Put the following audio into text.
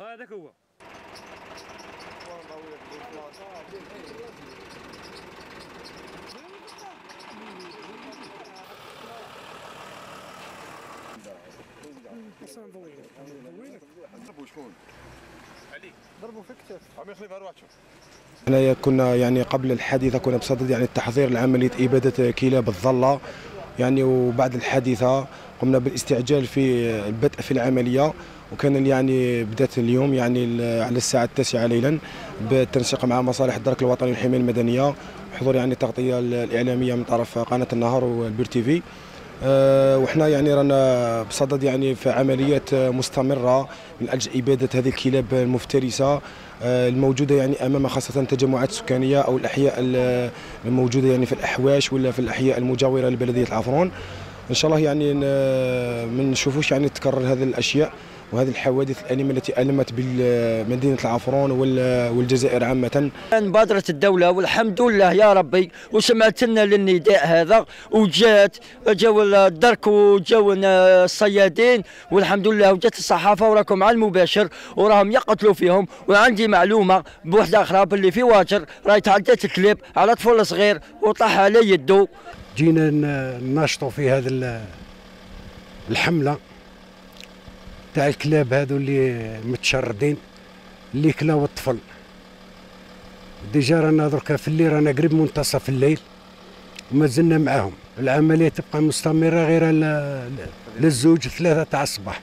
هذاك هو. إحنا كنا يعني قبل الحادثة كنا بصدد يعني التحضير لعمليه اباده كلاب الظله يعني وبعد الحادثة قمنا بالاستعجال في البدء في العملية. وكان يعني بدأت اليوم يعني على الساعة التاسعة ليلا بالتنسيق مع مصالح الدرك الوطني للحمايه المدنية. حضور يعني التغطية الإعلامية من طرف قناة النهار والبير تي في. آه، وحنا يعني رانا بصدد يعني في عمليات آه، مستمرة من أجل إبادة هذه الكلاب المفترسة آه، الموجودة يعني أمام خاصة التجمعات السكانية أو الأحياء ال- الموجودة يعني في الأحواش ولا في الأحياء المجاورة لبلدية العفرون. إن شاء الله يعني ما نشوفوش يعني تكرر هذه الأشياء وهذه الحوادث الأليمة التي ألمت بمدينه العفرون وال- والجزائر عامة. بادرت الدولة والحمد لله يا ربي وسمعت لنا للنداء هذا وجات جاو الدرك وجاو الصيادين والحمد لله وجات الصحافة وراكم على المباشر وراهم يقتلوا فيهم وعندي معلومة بوحدة أخرى باللي في واجر راهي تعدات كليب على طفل صغير وطاح على يدو جينا نناشطوا في هذا ال- الحملة تاع الكلاب هذو اللي متشردين اللي كلاو الطفل. déjà رانا دركا في الليل رانا قريب منتصف الليل وما زلنا معاهم. العملية تبقى مستمرة غير للزوج ثلاثة تاع الصباح.